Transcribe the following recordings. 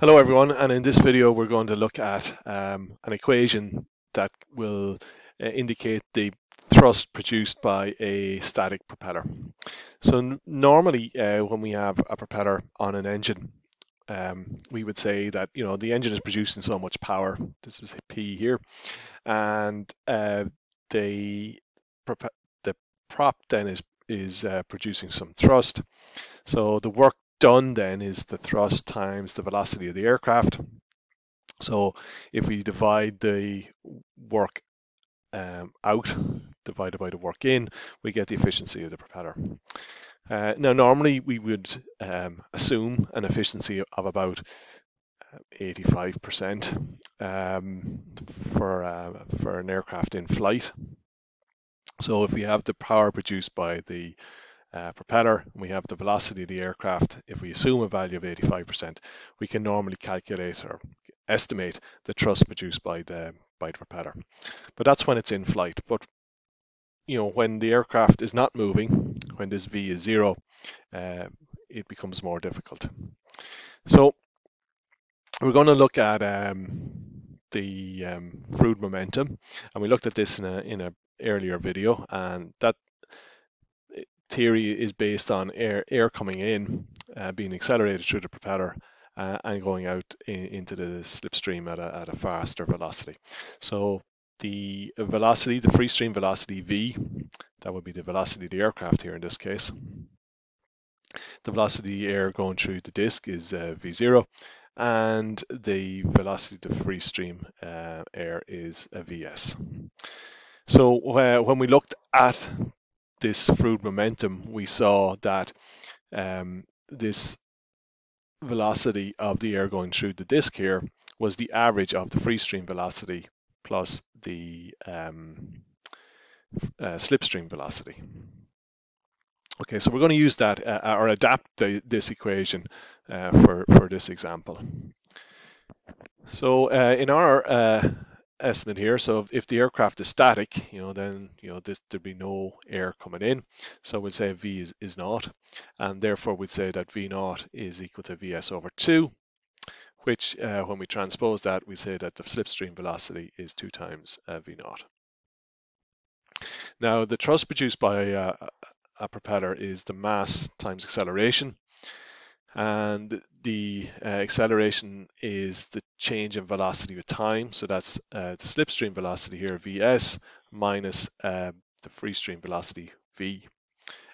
Hello everyone, and in this video we're going to look at um, an equation that will uh, indicate the thrust produced by a static propeller. So normally uh, when we have a propeller on an engine, um, we would say that you know the engine is producing so much power. This is P here, and uh, the the prop then is is uh, producing some thrust. So the work done then is the thrust times the velocity of the aircraft. So if we divide the work um, out divided by the work in, we get the efficiency of the propeller. Uh, now, normally we would um, assume an efficiency of about 85% uh, um, for, uh, for an aircraft in flight. So if we have the power produced by the uh, propeller, we have the velocity of the aircraft. If we assume a value of 85%, we can normally calculate or estimate the thrust produced by the by the propeller. But that's when it's in flight. But you know, when the aircraft is not moving, when this v is zero, uh, it becomes more difficult. So we're going to look at um, the um, fluid momentum, and we looked at this in a in a earlier video, and that theory is based on air, air coming in, uh, being accelerated through the propeller uh, and going out in, into the slipstream at a, at a faster velocity. So the velocity, the free stream velocity v, that would be the velocity of the aircraft here in this case. The velocity of the air going through the disk is uh, v0 and the velocity of the free stream uh, air is a vs. So uh, when we looked at this fluid momentum, we saw that um, this velocity of the air going through the disk here was the average of the free stream velocity plus the um, uh, slipstream velocity. Okay, so we're going to use that uh, or adapt the, this equation uh, for, for this example. So uh, in our uh, estimate here. So if, the aircraft is static, you know, then you know this there'd be no air coming in. So we'd say V is, is naught, and therefore we'd say that V naught is equal to Vs over two, which uh, when we transpose that, we say that the slipstream velocity is two times uh, V naught. Now the thrust produced by uh, a propeller is the mass times acceleration and the uh, acceleration is the change in velocity with time. So that's uh, the slipstream velocity here, Vs, minus uh, the free stream velocity, V.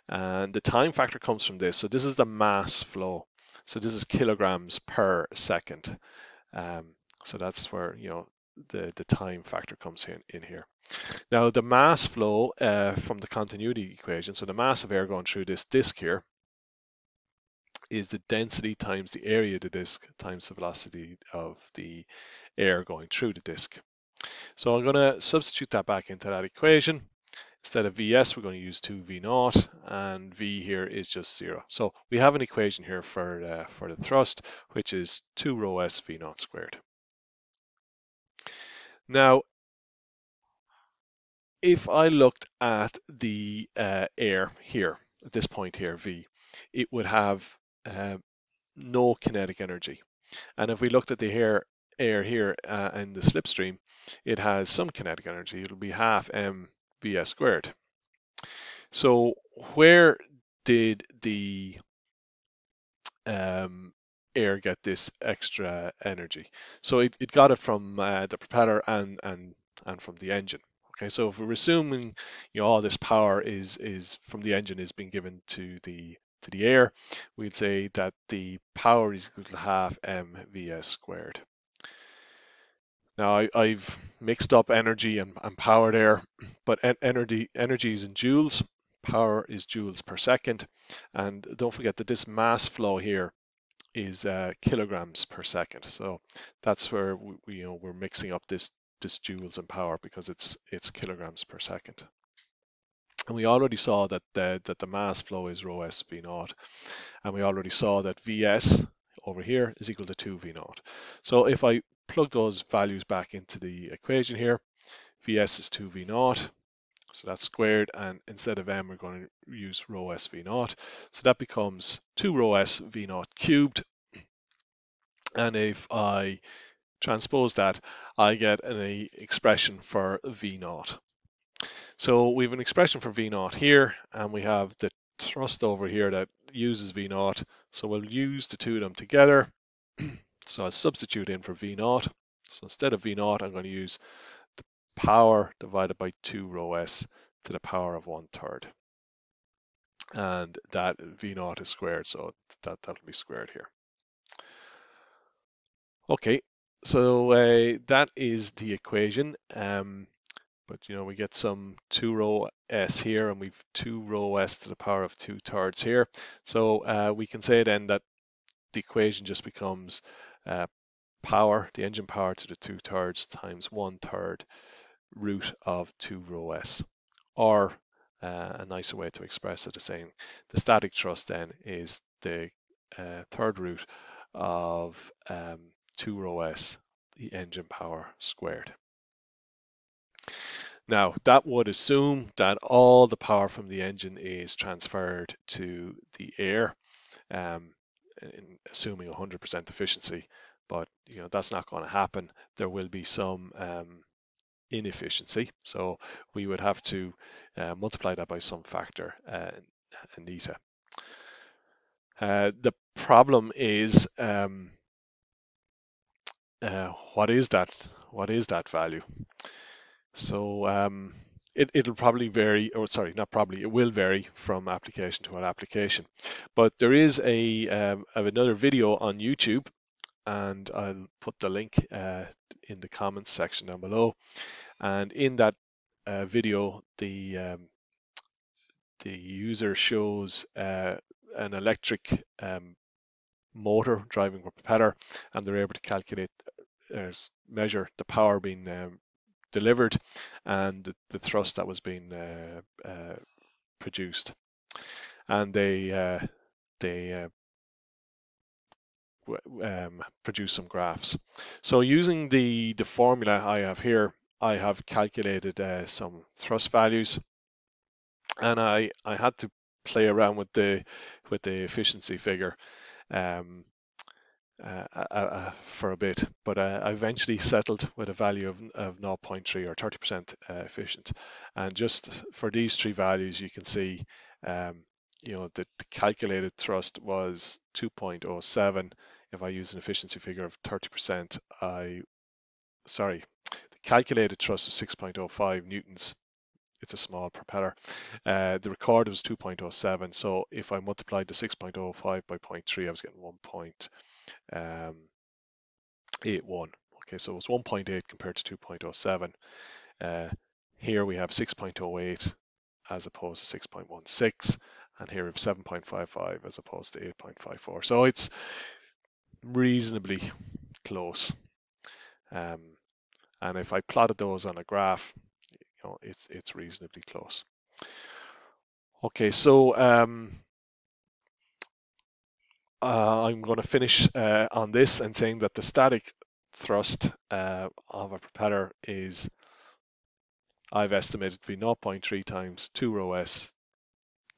And the time factor comes from this. So this is the mass flow. So this is kilograms per second. Um, so that's where, you know, the, the time factor comes in, in here. Now the mass flow uh, from the continuity equation, so the mass of air going through this disk here, is the density times the area of the disk times the velocity of the air going through the disk. So I'm going to substitute that back into that equation. Instead of Vs, we're going to use 2V naught, and V here is just zero. So we have an equation here for, uh, for the thrust, which is 2 rho S V naught squared. Now, if I looked at the uh, air here, at this point here, V, it would have uh, no kinetic energy. And if we looked at the air, air here uh, in the slipstream, it has some kinetic energy. It'll be half m vs squared. So where did the um, air get this extra energy? So it, it got it from uh, the propeller and, and, and from the engine. Okay, so if we're assuming you know all this power is is from the engine is being given to the to the air, we'd say that the power is equal to half mvs squared. Now I, have mixed up energy and, and power there, but energy, energy is in joules, power is joules per second, and don't forget that this mass flow here is uh, kilograms per second. So that's where we, you know we're mixing up this this joules and power because it's it's kilograms per second. And we already saw that the, that the mass flow is rho s v naught. And we already saw that Vs over here is equal to 2 V naught. So if I plug those values back into the equation here, Vs is 2 V naught. So that's squared, and instead of m, we're going to use rho s v naught. So that becomes 2 rho s v naught cubed. And if I transpose that, I get an expression for V naught. So we have an expression for V naught here, and we have the thrust over here that uses V naught. So we'll use the two of them together. so I'll substitute in for V naught. So instead of V naught, I'm going to use the power divided by 2 rho s to the power of 1 third. And that V naught is squared, so that, that'll be squared here. Okay, so uh, that is the equation. Um, but you know we get some 2 rho s here and we've 2 rho s to the power of 2 thirds here. So uh, we can say then that the equation just becomes uh, power the engine power to the 2 thirds times 1 third root of 2 rho s. Or uh, a nicer way to express it is saying the static thrust then is the uh, third root of um, 2 rho s the engine power squared now, that would assume that all the power from the engine is transferred to the air, um, assuming 100% efficiency. But you know that's not going to happen. There will be some um, inefficiency, so we would have to uh, multiply that by some factor, uh, eta. Uh, the problem is um, uh, what is that? What is that value? So um, it, it'll probably vary, or sorry, not probably, it will vary from application to an application. But there is a um, another video on YouTube, and I'll put the link uh, in the comments section down below. And in that uh, video, the um, the user shows uh, an electric um, motor driving a propeller, and they're able to calculate, uh, measure the power being um, delivered and the, the thrust that was being uh, uh, produced. And they uh, they um, produce some graphs. So using the, the formula I have here, I have calculated uh, some thrust values and I, I had to play around with the with the efficiency figure um, for a bit, but uh, I eventually settled with a value of, of 0.3 or 30% uh, efficient. And just for these three values, you can see, um, you know, the, the calculated thrust was 2.07. If I use an efficiency figure of 30%, I, sorry, the calculated thrust was 6.05 newtons it's a small propeller. Uh, the record was 2.07. So if I multiplied the 6.05 by 0.3, I was getting 1 um, 81. Okay, so it was 1.8 compared to 2.07. Uh, here we have 6.08 as opposed to 6.16, and here we have 7.55 as opposed to 8.54. So it's reasonably close. Um, and if I plotted those on a graph, you know, it's it's reasonably close. Okay, so um, uh, I'm going to finish uh, on this and saying that the static thrust uh, of a propeller is I've estimated to be 0.3 times 2 rho s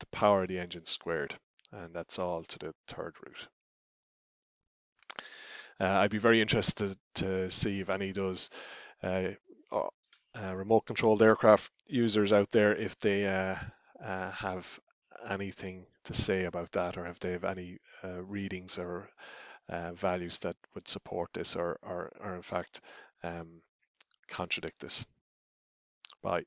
the power of the engine squared and that's all to the third root. Uh, I'd be very interested to see if any of those uh, uh, remote controlled aircraft users out there if they have anything to say about that or if they have any uh, readings or uh, values that would support this or, or, or in fact um, contradict this. Bye.